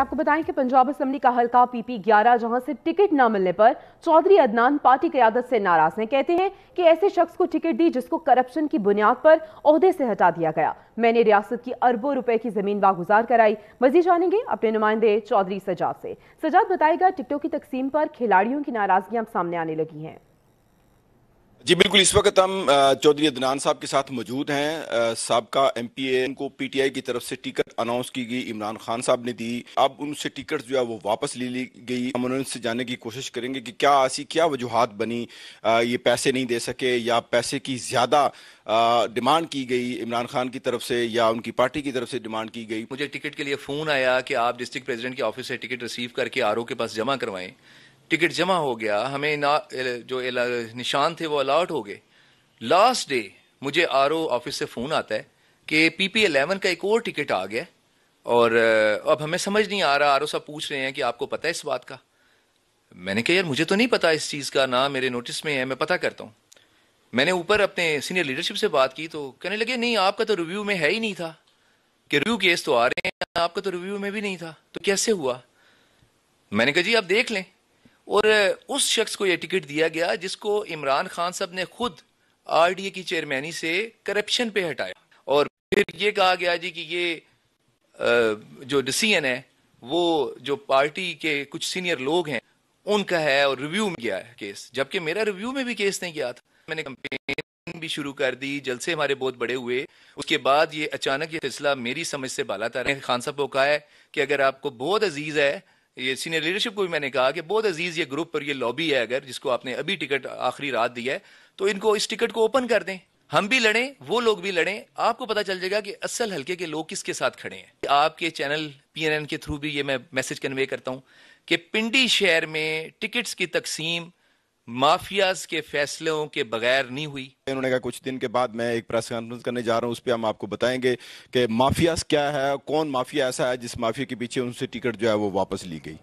आपको बताएँ कि पंजाब असम्बली का हल्का पीपी 11 जहाँ से टिकट न मिलने पर चौधरी अदनान पार्टी क्यादत से नाराज़ हैं। कहते हैं कि ऐसे शख्स को टिकट दी जिसको करप्शन की बुनियाद पर ओहदे से हटा दिया गया। मैंने रियासत की अरबों रुपए की ज़मीन वागुजार कराई। मजीद जानेंगे अपने नुमाइंदे चौधरी सजाद से। सजाद बताएगा, टिकटों की तकसीम पर खिलाड़ियों की नाराजगियाँ सामने आने लगी हैं। जी, बिल्कुल, इस वक्त हम चौधरी अदनान साहब के साथ मौजूद हैं। सबका एम पी ए को पी टी आई की तरफ़ से टिकट अनाउंस की गई, इमरान खान साहब ने दी। अब उनसे टिकट जो है वो वापस ले ली गई। हम उनसे जानने की कोशिश करेंगे कि क्या ऐसी, क्या वजूहत बनी ये पैसे नहीं दे सके या पैसे की ज़्यादा डिमांड की गई इमरान खान की तरफ़ से या उनकी पार्टी की तरफ़ से डिमांड की गई। मुझे टिकट के लिए फ़ोन आया कि आप डिस्ट्रिक्ट प्रेजिडेंट के ऑफ़िस से टिकट रिसीव करके आरओ के पास जमा करवाएँ। टिकट जमा हो गया, हमें ना जो निशान थे वो अलाउट हो गए। लास्ट डे मुझे आर ऑफ़िस से फ़ोन आता है कि पी पी एलेवन का एक और टिकट आ गया और अब हमें समझ नहीं आ रहा आर साहब पूछ रहे हैं कि आपको पता है इस बात का? मैंने कहा, यार, मुझे तो नहीं पता इस चीज़ का, ना मेरे नोटिस में है, मैं पता करता हूँ। मैंने ऊपर अपने सीनियर लीडरशिप से बात की तो कहने लगे, नहीं, आपका तो रिव्यू में है ही नहीं था कि रिव्यू केस तो आ रहे हैं, आपका तो रिव्यू में भी नहीं था तो कैसे हुआ? मैंने कहा, जी, आप देख लें। और उस शख्स को यह टिकट दिया गया जिसको इमरान खान साहब ने खुद आरडीए की चेयरमैनी से करप्शन पे हटाया। और फिर ये कहा गया जी कि ये जो डिसीज़न है, वो जो पार्टी के कुछ सीनियर लोग हैं, उनका है और रिव्यू में गया है केस जबकि मेरा रिव्यू में भी केस नहीं गया था। मैंने कंपेन भी शुरू कर दी, जलसे हमारे बहुत बड़े हुए। उसके बाद ये अचानक ये फैसला मेरी समझ से बाला था खान साहब को कहा है कि अगर आपको बहुत अज़ीज़ है ये सीनियर लीडरशिप को भी मैंने कहा कि बहुत अज़ीज़ ये ग्रुप और ये लॉबी है अगर, जिसको आपने अभी टिकट आखिरी रात दी है तो इनको इस टिकट को ओपन कर दें। हम भी लड़ें, वो लोग भी लड़ें। आपको पता चल जाएगा कि असल हल्के के लोग किसके साथ खड़े हैं। आपके चैनल पीएनएन के थ्रू भी ये मैं मैसेज कन्वे करता हूँ कि पिंडी शहर में टिकट्स की तकसीम माफियाज के फैसलों के बगैर नहीं हुई। उन्होंने कहा, कुछ दिन के बाद मैं एक प्रेस कॉन्फ्रेंस करने जा रहा हूँ, उस पर हम आपको बताएँगे कि माफियाज क्या है कौन माफिया ऐसा है जिस माफिया के पीछे उनसे टिकट जो है वो वापस ली गई।